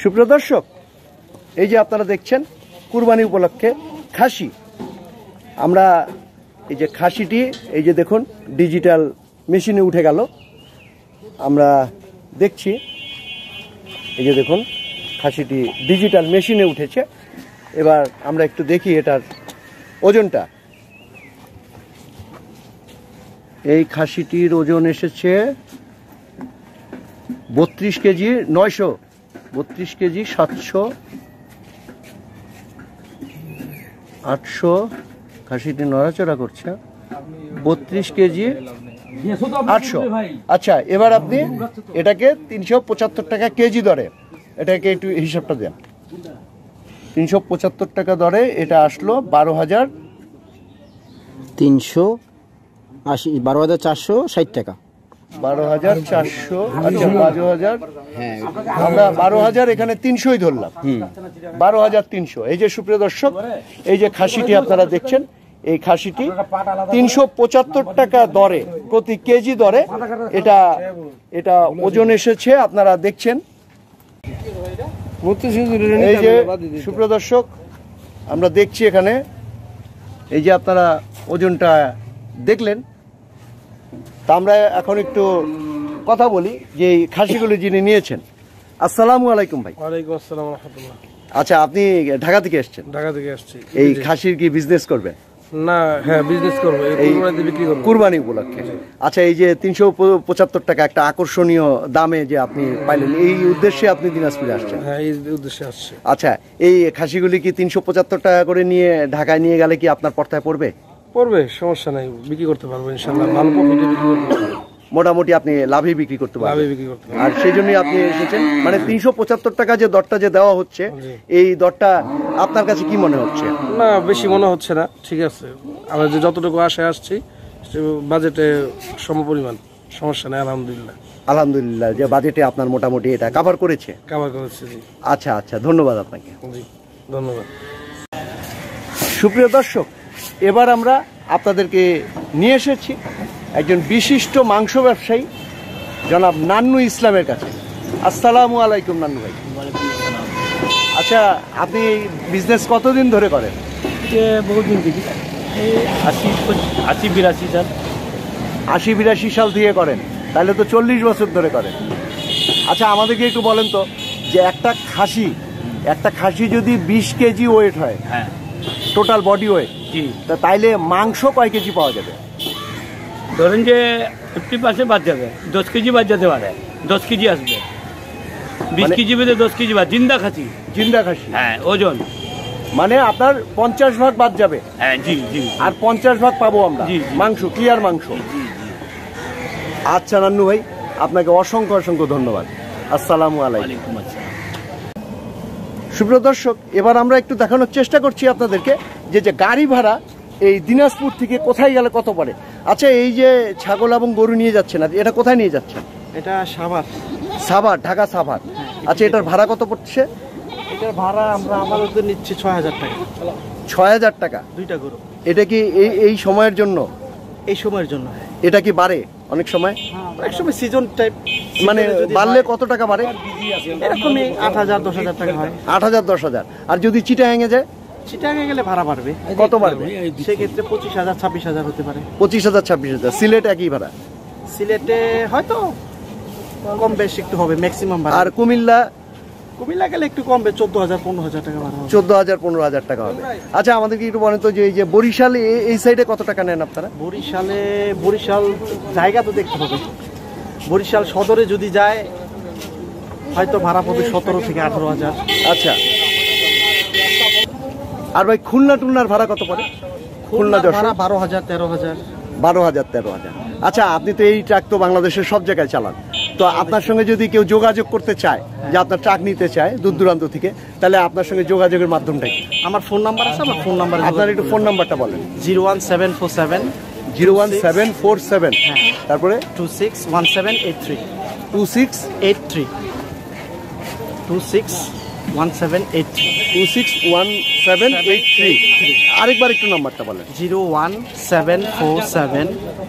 সুপ্রিয় দর্শক, এই যে আপনারা দেখছেন কুরবানি উপলক্ষে খাসি। আমরা এই যে খাসিটি, এই যে দেখুন, ডিজিটাল মেশিনে উঠে গেল। আমরা দেখছি, এই যে দেখুন, খাসিটি ডিজিটাল মেশিনে উঠেছে। এবার আমরা একটু দেখি এটার ওজনটা। এই খাসিটির ওজন এসেছে বত্রিশ কেজি, নয়শো বত্রিশ কেজি, সাতশো, আটশো, খাসিটি নড়াচড়া করছে। বত্রিশ কেজি, আটশো। আচ্ছা এবার আপনি এটাকে তিনশো পঁচাত্তর টাকা কেজি দরে, এটাকে একটু হিসাবটা দেন। তিনশো পঁচাত্তর টাকা দরে এটা আসলো বারো হাজার তিনশো আশি, বারো হাজার চারশো ষাট টাকা। বারো হাজার চারশো আচ্ছা বারো হাজার। আমরা বারো হাজার এখানে তিনশোই ধরলাম। বারো হাজার তিনশো। এই যে সুপ্রিয় দর্শক এই যে খাসিটি আপনারা দেখছেন এই খাসিটি তিনশো পঁচাত্তর টাকা দরে প্রতি কেজি দরে। এটা এটা ওজন এসেছে আপনারা দেখছেন। এই যে সুপ্রিয় দর্শক আমরা দেখছি এখানে এই যে আপনারা ওজনটা দেখলেন তা আমরা এখন একটু কথা বলি যে খাসিগুলো যিনি নিয়েছেন। আসসালামু আলাইকুম ভাই। ওয়ালাইকুম আসসালাম রহমতুল্লাহ। আচ্ছা আপনি ঢাকা থেকে এসেছেন? ঢাকা থেকে আসছি। এই খাসির কি বিজনেস করবেন? না হ্যাঁ বিজনেস করব। এই এই বিক্রি করব। কুরবানি উপলক্ষে। আচ্ছা এই যে তিনশো পঁচাত্তর টাকা একটা আকর্ষণীয় দামে যে আপনি পাইলেন এই উদ্দেশ্যে আপনি দিনাজপুরে আসছেন? হ্যাঁ এই উদ্দেশ্যে আসছে। আচ্ছা এই খাসিগুলি কি তিনশো পঁচাত্তর টাকা করে নিয়ে ঢাকায় নিয়ে গেলে কি আপনার পর্তায় পড়বে? পড়বে? সমস্যা নাই বিক্রি করতে পারব ইনশাল্লাহ ভালো প্রফিটে বিক্রি করতে পারব। মোটামুটি আপনি লাভে বিক্রি করতে লাভে পারবেন বিক্রি করতে পারব। আর সেই জন্যই আপনি এসেছেন। মানে তিনশো পঁচাত্তর টাকা যে দরটা যে দেওয়া হচ্ছে জি। এই দরটা আপনার কাছে কি মনে হচ্ছে? না বেশি মনে হচ্ছে না ঠিক আছে। আমরা যে যতটুকু আশায় আসছি সে বাজেটে সমপরিমাণ সমস্যা নেই আলহামদুলিল্লাহ। আলহামদুলিল্লাহ যে বাজেটে আপনার মোটামুটি এটা কাভার করেছে? কাভার করেছি জি। আচ্ছা আচ্ছা ধন্যবাদ আপনাকে। জি ধন্যবাদ। সুপ্রিয় দর্শক এবার আমরা আপনাদেরকে নিয়ে এসেছি একজন বিশিষ্ট মাংস ব্যবসায়ী জনাব নান্নু ইসলামের কাছে। আসসালামু আলাইকুম নান্নু ভাই। আচ্ছা আপনি বিজনেস কতদিন ধরে করেন? যে বহুদিন এই আশি আশি বিরাশি সাল। আশি বিরাশি সাল দিয়ে করেন তাহলে তো চল্লিশ বছর ধরে করেন। আচ্ছা আমাদেরকে একটু বলেন তো যে একটা খাসি একটা খাসি যদি বিশ কেজি ওয়েট হয় হ্যাঁ। টোটাল বডি ওয়েট জি। তা তাইলে মাংস কয় কেজি পাওয়া যাবে? ধরেন যে ফিফটি পার্সেন্ট বাদ যাবে দশ কেজি বাদ যেতে পারে দশ কেজি আসবে। বিশ মানে- কেজি বেঁধে দশ কেজি বাদ জিন্দা খাসি। জিন্দা খাসি? হ্যাঁ ওজন। মানে আপনার পঞ্চাশ ভাগ বাদ যাবে। হ্যাঁ জি জি আর পঞ্চাশ ভাগ পাবো আমরা। মাংস ক্লিয়ার মাংস। আচ্ছা নান্নু ভাই আপনাকে অসংখ্য অসংখ্য ধন্যবাদ। আসসালামু আলাইকুম। আসসালাম। সুপ্রিয় দর্শক এবার আমরা একটু দেখানোর চেষ্টা করছি আপনাদেরকে যে যে গাড়ি ভাড়া এই দিনাজপুর থেকে কোথায় গেলে কত পড়ে। আচ্ছা এই যে ছাগল এবং গরু নিয়ে যাচ্ছেন আর এটা কোথায় নিয়ে যাচ্ছেন? এটা সাভার। সাভার ঢাকা সাভার। আচ্ছা এটার ভাড়া কত পড়ছে? এটার ভাড়া আমরা আমাদের নিচ্ছি ছয় হাজার টাকা। ছয় হাজার টাকা? দুইটা গরু। এটা কি এই এই সময়ের জন্য? এই সময়ের জন্য এটা কি বাড়ে? অনেক সময় অনেক সময় সিজন টাইপ মানে বাড়লে কত টাকা বাড়ে? এরকমই আট হাজার দশ হাজার টাকা হয়। আট হাজার দশ হাজার। আর যদি চিটা হ্যাঙে যায়? চিটাগে গেলে ভাড়া বাড়বে। কত বাড়বে? সেক্ষেত্রে পঁচিশ হাজার ছাব্বিশ হাজার হতে পারে। পঁচিশ হাজার ছাব্বিশ হাজার। সিলেট একই ভাড়া? সিলেটে হয়তো কম বেশ একটু হবে ম্যাক্সিমাম আর কুমিল্লা কুমিল্লা গেলে একটু কমবে চোদ্দ হাজার পনেরো হাজার টাকা চোদ্দ হাজার পনেরো হাজার টাকা হবে। আচ্ছা আমাদেরকে একটু বলেন তো যে এই যে বরিশাল এই সাইডে কত টাকা নেন আপনারা? বরিশালে বরিশাল জায়গা তো দেখতে হবে। বরিশাল সদরে যদি যায় হয়তো ভাড়া পড়বে সতেরো থেকে আঠারো হাজার। আচ্ছা। আর ভাই খুলনা টুলনার ভাড়া কত পড়ে? খুলনা ভাড়া বারো হাজার তেরো হাজার। বারো হাজার তেরো হাজার। আচ্ছা আপনি তো এই ট্রাক তো বাংলাদেশের সব জায়গায় চালান। তো আপনার সঙ্গে যদি কেউ যোগাযোগ করতে চায় যে আপনার ট্রাক নিতে চায় দূর দূরান্ত থেকে তাহলে আপনার সঙ্গে যোগাযোগের মাধ্যমটা কি আমার ফোন নাম্বার আছে? আমার ফোন নাম্বার আপনার একটু ফোন নাম্বারটা বলেন। Zero one seven four seven zero one seven four seven. তারপরে? Two six one seven eight three two six eight three. Two six one seven eight three. Two six one seven eight three. আরেকবার একটু নাম্বারটা বলেন। Zero one seven four seven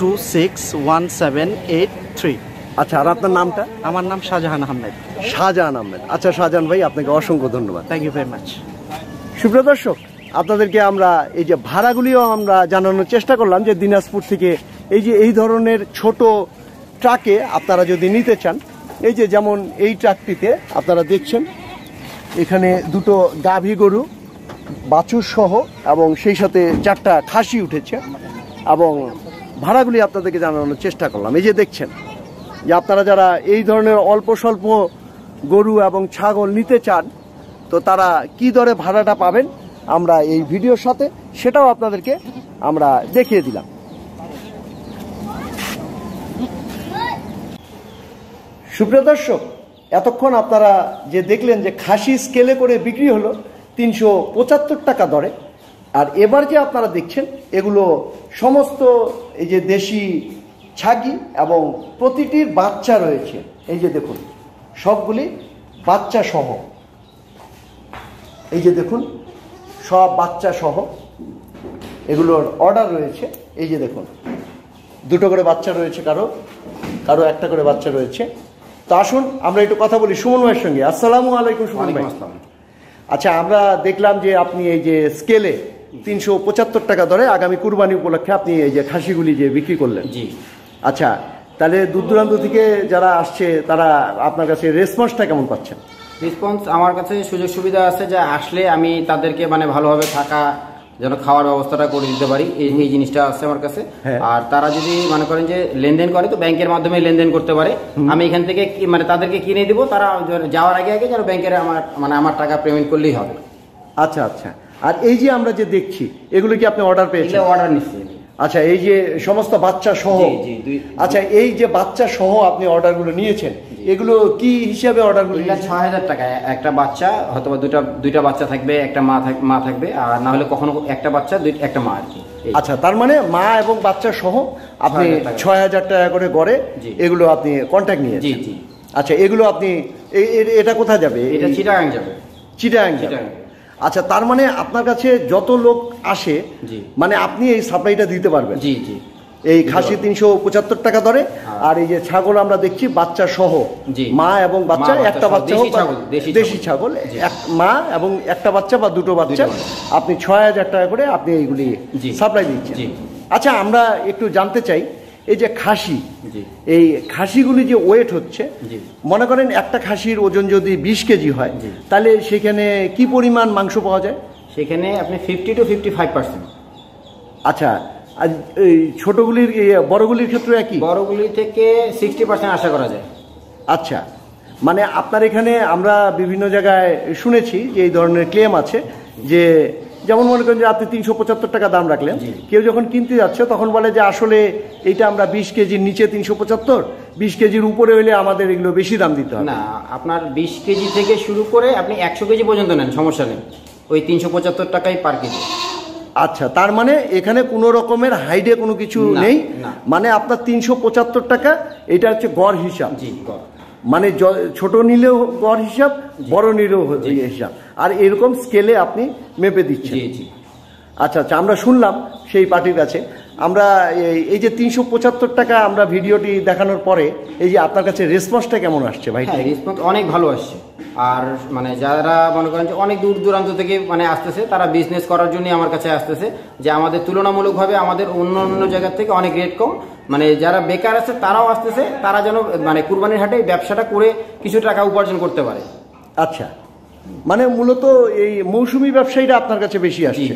two six one seven eight three. আচ্ছা আর আপনার নামটা? আমার নাম শাহজাহান আহমেদ। শাহজাহান আহমেদ। আচ্ছা শাহজাহান ভাই আপনাকে অসংখ্য ধন্যবাদ। থ্যাংক ইউ ভেরি মাচ সুপ্রিয় দর্শক আপনাদেরকে আমরা এই যে ভাড়াগুলিও আমরা জানানোর চেষ্টা করলাম যে দিনাজপুর থেকে এই যে এই ধরনের ছোট ট্রাকে আপনারা যদি নিতে চান এই যে যেমন এই ট্রাকটিতে আপনারা দেখছেন এখানে দুটো গাভী গরু বাছুর সহ এবং সেই সাথে চারটা খাসি উঠেছে এবং ভাড়াগুলি আপনাদেরকে জানানোর চেষ্টা করলাম। এই যে দেখছেন যে আপনারা যারা এই ধরনের অল্প স্বল্প গরু এবং ছাগল নিতে চান, তো তারা কি দরে ভাড়াটা পাবেন, আমরা এই ভিডিওর সাথে সেটাও আপনাদেরকে আমরা দেখিয়ে দিলাম। সুপ্রিয় দর্শক, এতক্ষণ আপনারা যে দেখলেন যে খাসি স্কেলে করে বিক্রি হলো তিনশো পঁচাত্তর টাকা দরে, আর এবার যে আপনারা দেখছেন, এগুলো সমস্ত এই যে দেশি ছাগি এবং প্রতিটির বাচ্চা রয়েছে। এই যে দেখুন সবগুলি বাচ্চা সহ এই যে দেখুন সব বাচ্চা সহ এগুলোর অর্ডার রয়েছে। এই যে দেখুন দুটো করে বাচ্চা রয়েছে কারও কারও একটা করে বাচ্চা রয়েছে। তো আসুন আমরা একটু কথা বলি সুমন ভাইয়ের সঙ্গে। আসসালামু আলাইকুম সুমন ভাই। আচ্ছা আমরা দেখলাম যে আপনি এই যে স্কেলে তিনশো পঁচাত্তর টাকা দরে আগামী কুরবানি উপলক্ষে আপনি এই যে খাসিগুলি যে বিক্রি করলেন। জি। আচ্ছা তাহলে দূর দূরান্ত থেকে যারা আসছে তারা আপনার কাছে রেসপন্সটা কেমন পাচ্ছেন? রেসপন্স আমার কাছে সুযোগ সুবিধা আছে যে আসলে আমি তাদেরকে মানে ভালোভাবে থাকা যেন খাওয়ার ব্যবস্থাটা করে দিতে পারি এই এই জিনিসটা আছে আমার কাছে। হ্যাঁ। আর তারা যদি মনে করেন যে লেনদেন করে তো ব্যাংকের মাধ্যমে লেনদেন করতে পারে। আমি এখান থেকে কি- মানে তাদেরকে কিনে দিব তারা যাওয়ার আগে আগে যেন ব্যাংকের আমার মানে আমার টাকা পেমেন্ট করলেই হবে। আচ্ছা আচ্ছা। আর এই যে আমরা যে দেখছি এগুলো কি আপনি অর্ডার পেয়েছেন? অর্ডার নিচ্ছি। আচ্ছা এই যে সমস্ত বাচ্চা সহ আচ্ছা এই যে বাচ্চা সহ আপনি অর্ডারগুলো নিয়েছেন এগুলো কি হিসাবে অর্ডারগুলো? ছয় হাজার টাকা। একটা বাচ্চা হয়তো বা দুইটা দুইটা বাচ্চা থাকবে একটা মা মা থাকবে আর না হলে কখনো একটা বাচ্চা দুই একটা মা আর কি। আচ্ছা তার মানে মা এবং বাচ্চা সহ আপনি 6,000 ছয় হাজার টাকা করে গড়ে এগুলো আপনি কন্ট্যাক্ট জি আচ্ছা এগুলো আপনি এটা কোথায় যাবে? এটা চিটাগাং যাবে। চিটাং যাবে। চিটাগাং। আচ্ছা তার মানে আপনার কাছে যত লোক আসে মানে আপনি এই সাপ্লাইটা দিতে পারবেন। জি জি। এই খাসি তিনশো পঁচাত্তর টাকা ধরে আর এই যে ছাগল আমরা দেখছি বাচ্চা সহ। মা এবং বাচ্চা একটা বাচ্চা দেশি হোক ছাগল, দেশি ছাগল। এক মা এবং একটা বাচ্চা বা দুটো বাচ্চা। আপনি ছয় হাজার টাকা করে আপনি এইগুলি সাপ্লাই দিচ্ছেন। আচ্ছা আমরা একটু জানতে চাই এই যে খাসি এই খাসিগুলি যে ওয়েট হচ্ছে মনে করেন একটা খাসির ওজন যদি বিশ কেজি হয় তাহলে সেখানে কি পরিমাণ মাংস পাওয়া যায়? সেখানে আপনি fifty two fifty five percent আচ্ছা আর এই ছোটগুলির বড়গুলির ক্ষেত্রে একই? বড়গুলি থেকে সিক্সটি পার্সেন্ট আশা করা যায়। আচ্ছা মানে আপনার এখানে আমরা বিভিন্ন জায়গায় শুনেছি যে এই ধরনের ক্লেম আছে যে যেমন মনে করেন যে আপনি তিনশো পঁচাত্তর টাকা দাম রাখলেন কেউ যখন কিনতে যাচ্ছে তখন বলে যে আসলে এইটা আমরা বিশ কেজির নিচে তিনশো পঁচাত্তর বিশ কেজির উপরে হলে আমাদের এগুলো বেশি দাম দিতে হবে। না আপনার বিশ কেজি থেকে শুরু করে আপনি একশো কেজি পর্যন্ত নেন সমস্যা নেই। ওই তিনশো পঁচাত্তর টাকাই পার কেজি। আচ্ছা তার মানে এখানে কোনো রকমের হাইডে কোনো কিছু নেই? মানে আপনার তিনশো পঁচাত্তর টাকা এটা হচ্ছে গড় হিসাব। মানে ছোট নিলেও গড় হিসাব বড় নিলেও হিসাব। আর এরকম স্কেলে আপনি মেপে দিচ্ছেন। জি জি। আচ্ছা আচ্ছা আমরা শুনলাম সেই পার্টির কাছে। আমরা এই- যে তিনশো পঁচাত্তর টাকা আমরা ভিডিওটি দেখানোর পরে এই যে আপনার কাছে রেসপন্সটা কেমন আসছে ভাই? হ্যাঁ রেসপন্স অনেক ভালো আসছে। আর মানে যারা মনে করেন যে অনেক দূর দূরান্ত থেকে মানে আসতেছে তারা বিজনেস করার জন্য আমার কাছে আসতেছে যে আমাদের তুলনামূলকভাবে আমাদের অন্য অন্য জায়গার থেকে অনেক রেট কম। মানে যারা বেকার আছে তারাও আসতেছে তারা যেন মানে কুরবানির হাটে ব্যবসাটা করে কিছু টাকা উপার্জন করতে পারে। আচ্ছা। মানে মূলত এই মৌসুমি ব্যবসায়ীরা আপনার কাছে বেশি আসছে।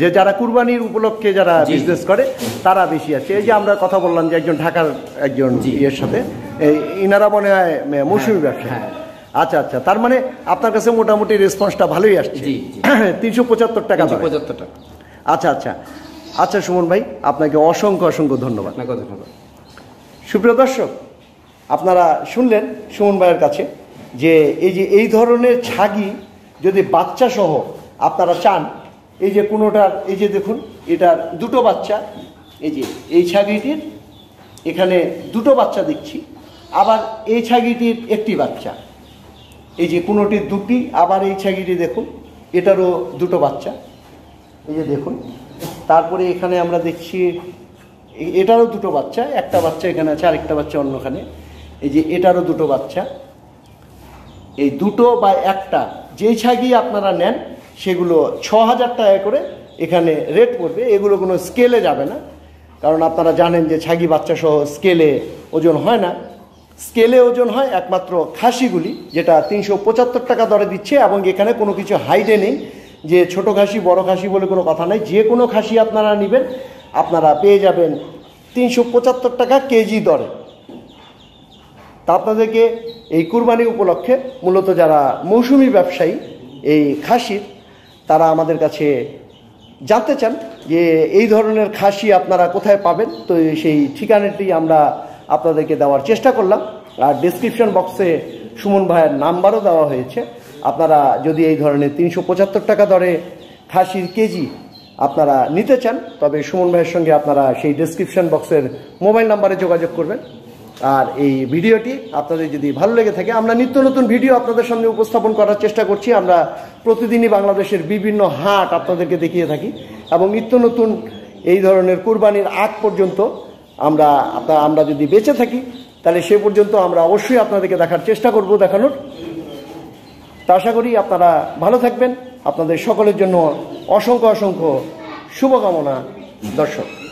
যে যারা কুরবানির উপলক্ষে যারা বিজনেস করে তারা বেশি আসছে। এই যে আমরা কথা বললাম যে একজন ঢাকার একজন ইয়ের সাথে এই ইনারা মনে হয় মৌসুমী ব্যবসায়ী। হ্যাঁ। আচ্ছা আচ্ছা। তার মানে আপনার কাছে মোটামুটি রেসপন্সটা ভালোই আসছে। তিনশো পঁচাত্তর টাকা পঁচাত্তর টাকা। আচ্ছা আচ্ছা। আচ্ছা সুমন ভাই আপনাকে অসংখ্য অসংখ্য ধন্যবাদ। সুপ্রিয় দর্শক আপনারা শুনলেন সুমন ভাইয়ের কাছে। যে এই যে এই ধরনের ছাগি যদি বাচ্চা সহ আপনারা চান, এই যে কোনোটার, এই যে দেখুন, এটার দুটো বাচ্চা, এই যে এই ছাগিটির, এখানে দুটো বাচ্চা দেখছি, আবার এই ছাগিটির একটি বাচ্চা, এই যে কোনোটির দুটি, আবার এই ছাগিটি দেখুন, এটারও দুটো বাচ্চা, এই যে দেখুন, তারপরে এখানে আমরা দেখছি এটারও দুটো বাচ্চা, একটা বাচ্চা এখানে আছে, আরেকটা বাচ্চা অন্যখানে, এই যে এটারও দুটো বাচ্চা এই দুটো বা একটা যেই ছাগি আপনারা নেন, সেগুলো ছ হাজার টাকা করে এখানে রেট পড়বে। এগুলো কোনো স্কেলে যাবে না। কারণ আপনারা জানেন যে ছাগি বাচ্চা সহ স্কেলে ওজন হয় না। স্কেলে ওজন হয় একমাত্র খাসিগুলি, যেটা তিনশো পঁচাত্তর টাকা দরে দিচ্ছে এবং এখানে কোনো কিছু হাইডে নেই। যে ছোট খাসি, বড় খাসি বলে কোনো কথা নাই। যে কোনো খাসি আপনারা নেবেন, আপনারা পেয়ে যাবেন তিনশো পঁচাত্তর টাকা কেজি দরে। তা আপনাদেরকে এই কুরবানি উপলক্ষে মূলত যারা মৌসুমি ব্যবসায়ী, এই খাসির, তারা আমাদের কাছে জানতে চান যে এই ধরনের খাসি আপনারা কোথায় পাবেন। তো সেই ঠিকানাটি আমরা আপনাদেরকে দেওয়ার চেষ্টা করলাম। আর ডিসক্রিপশন বক্সে সুমন ভাইয়ের নাম্বারও দেওয়া হয়েছে। আপনারা যদি এই ধরনের তিনশো পঁচাত্তর টাকা দরে খাসির কেজি আপনারা নিতে চান, তবে সুমন ভাইয়ের সঙ্গে আপনারা সেই ডিসক্রিপশন বক্সের মোবাইল নাম্বারে যোগাযোগ করবেন। আর এই ভিডিওটি আপনাদের যদি ভালো লেগে থাকে, আমরা নিত্য নতুন ভিডিও আপনাদের সামনে উপস্থাপন করার চেষ্টা করছি। আমরা প্রতিদিনই বাংলাদেশের বিভিন্ন হাট আপনাদেরকে দেখিয়ে থাকি এবং নিত্য নতুন এই ধরনের কুরবানির আগ পর্যন্ত আমরা আপনা- আমরা যদি বেঁচে থাকি, তাহলে সে পর্যন্ত আমরা অবশ্যই আপনাদেরকে দেখার চেষ্টা করব দেখানোর। তা আশা করি আপনারা ভালো থাকবেন। আপনাদের সকলের জন্য অসংখ্য অসংখ্য শুভকামনা। দর্শক।